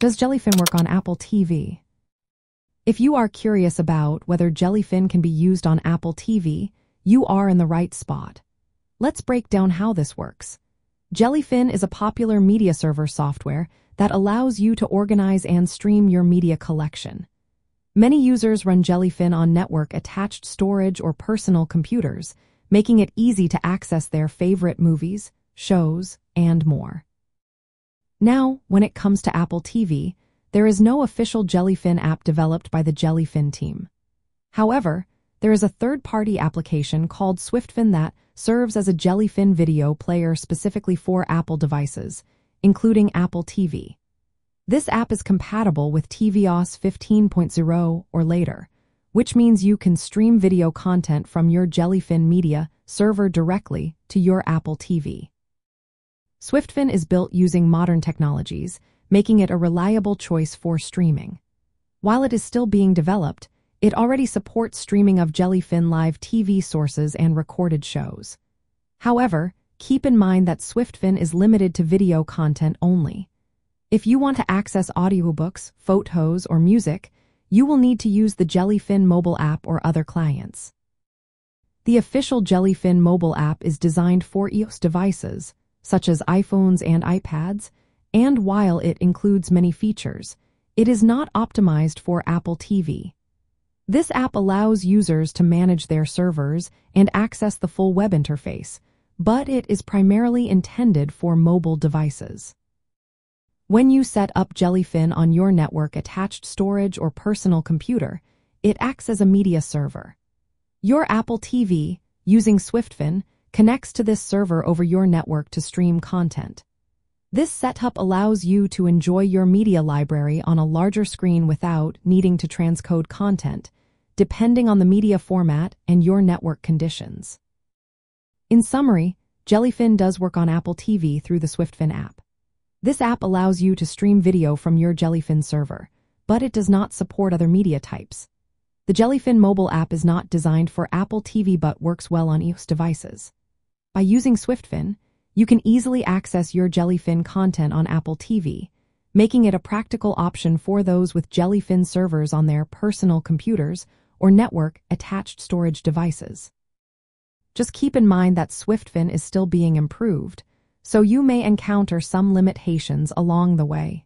Does Jellyfin work on Apple TV? If you are curious about whether Jellyfin can be used on Apple TV, you are in the right spot. Let's break down how this works. Jellyfin is a popular media server software that allows you to organize and stream your media collection. Many users run Jellyfin on network-attached storage or personal computers, making it easy to access their favorite movies, shows, and more. Now, when it comes to Apple TV, there is no official Jellyfin app developed by the Jellyfin team. However, there is a third-party application called SwiftFin that serves as a Jellyfin video player specifically for Apple devices, including Apple TV. This app is compatible with tvOS 15.0 or later, which means you can stream video content from your Jellyfin media server directly to your Apple TV. SwiftFin is built using modern technologies, making it a reliable choice for streaming. While it is still being developed, it already supports streaming of Jellyfin live TV sources and recorded shows. However, keep in mind that SwiftFin is limited to video content only. If you want to access audiobooks, photos, or music, you will need to use the Jellyfin mobile app or other clients. The official Jellyfin mobile app is designed for iOS devices, such as iPhones and iPads, and while it includes many features, it is not optimized for Apple TV. This app allows users to manage their servers and access the full web interface, but it is primarily intended for mobile devices. When you set up Jellyfin on your network attached storage or personal computer, it acts as a media server. Your Apple TV, using SwiftFin, connects to this server over your network to stream content. This setup allows you to enjoy your media library on a larger screen without needing to transcode content, depending on the media format and your network conditions. In summary, Jellyfin does work on Apple TV through the SwiftFin app. This app allows you to stream video from your Jellyfin server, but it does not support other media types. The Jellyfin mobile app is not designed for Apple TV but works well on iOS devices. By using SwiftFin, you can easily access your Jellyfin content on Apple TV, making it a practical option for those with Jellyfin servers on their personal computers or network-attached storage devices. Just keep in mind that SwiftFin is still being improved, so you may encounter some limitations along the way.